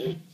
Mm-hmm.